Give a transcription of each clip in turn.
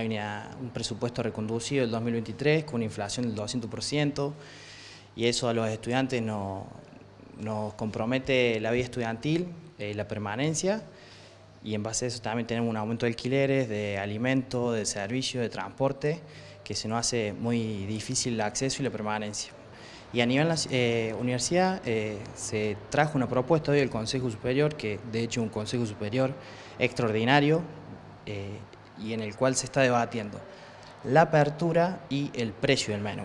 hay un presupuesto reconducido del 2023 con una inflación del 200% y eso a los estudiantes nos compromete la vida estudiantil, eh, la permanencia y en base a eso también tenemos un aumento de alquileres, de alimentos, de servicios, de transporte que se nos hace muy difícil el acceso y la permanencia. Y a nivel eh, universidad eh, se trajo una propuesta hoy del Consejo Superior, que de hecho es un Consejo Superior extraordinario eh, y en el cual se está debatiendo la apertura y el precio del menú.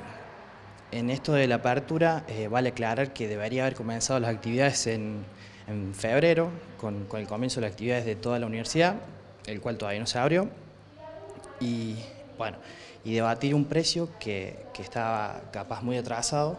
En esto de la apertura vale aclarar que debería haber comenzado las actividades en, febrero, con, el comienzo de las actividades de toda la universidad, el cual todavía no se abrió. Y bueno, y debatir un precio que, que estaba capaz muy atrasado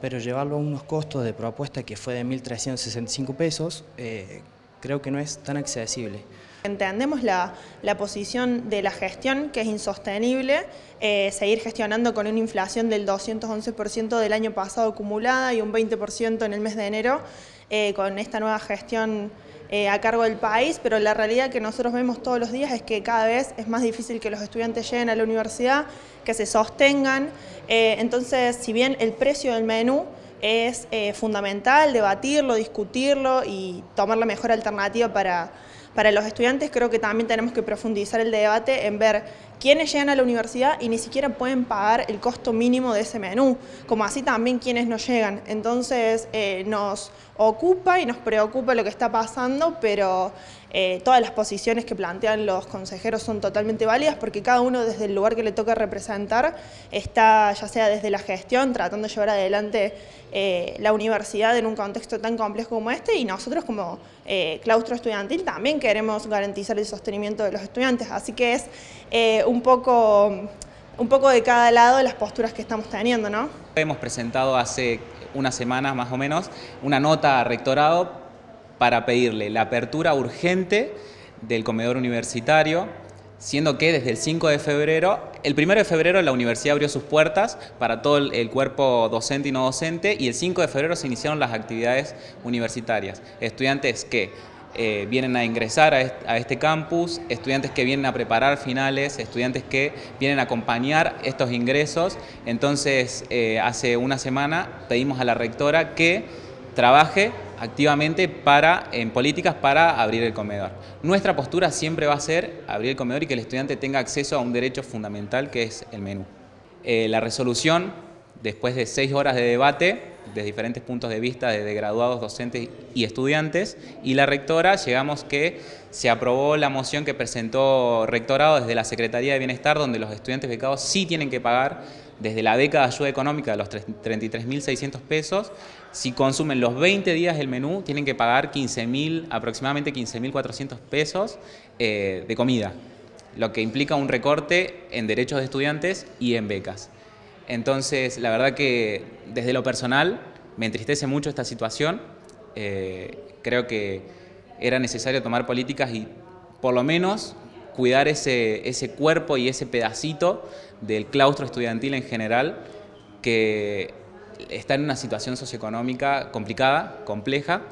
pero llevarlo a unos costos de propuesta que fue de 1.365 pesos, eh, creo que no es tan accesible. Entendemos la, posición de la gestión, que es insostenible, eh, seguir gestionando con una inflación del 211% del año pasado acumulada y un 20% en el mes de enero, eh, con esta nueva gestión a cargo del país, pero la realidad que nosotros vemos todos los días es que cada vez es más difícil que los estudiantes lleguen a la universidad, que se sostengan. entonces, si bien el precio del menú es fundamental, debatirlo, discutirlo y tomar la mejor alternativa para para los estudiantes creo que también tenemos que profundizar el debate en ver quiénes llegan a la universidad y ni siquiera pueden pagar el costo mínimo de ese menú, como así también quienes no llegan. Entonces eh, nos ocupa y nos preocupa lo que está pasando, pero eh, todas las posiciones que plantean los consejeros son totalmente válidas porque cada uno desde el lugar que le toca representar está, ya sea desde la gestión, tratando de llevar adelante eh, la universidad en un contexto tan complejo como este y nosotros como claustro estudiantil también queremos garantizar el sostenimiento de los estudiantes, así que es un, poco, un poco de cada lado las posturas que estamos teniendo. ¿no? Hemos presentado hace unas semanas más o menos una nota a rectorado para pedirle la apertura urgente del comedor universitario, siendo que desde el 5 de febrero, el 1 de febrero la universidad abrió sus puertas para todo el cuerpo docente y no docente y el 5 de febrero se iniciaron las actividades universitarias. Estudiantes que eh, vienen a ingresar a este, campus, estudiantes que vienen a preparar finales, estudiantes que vienen a acompañar estos ingresos. Entonces, eh, hace una semana pedimos a la rectora que trabaje activamente para, en políticas para abrir el comedor. Nuestra postura siempre va a ser abrir el comedor y que el estudiante tenga acceso a un derecho fundamental que es el menú. Eh, la resolución, después de seis horas de debate, de diferentes puntos de vista de, graduados, docentes y estudiantes, y la rectora llegamos que se aprobó la moción que presentó rectorado desde la Secretaría de Bienestar, donde los estudiantes becados sí tienen que pagar desde la beca de ayuda económica de los 33.600 pesos, si consumen los 20 días el menú, tienen que pagar 15.000, aproximadamente 15.400 pesos eh, de comida, lo que implica un recorte en derechos de estudiantes y en becas. Entonces, la verdad que desde lo personal me entristece mucho esta situación. Eh, creo que era necesario tomar políticas y por lo menos cuidar ese, ese cuerpo y ese pedacito del claustro estudiantil en general que está en una situación socioeconómica complicada, compleja.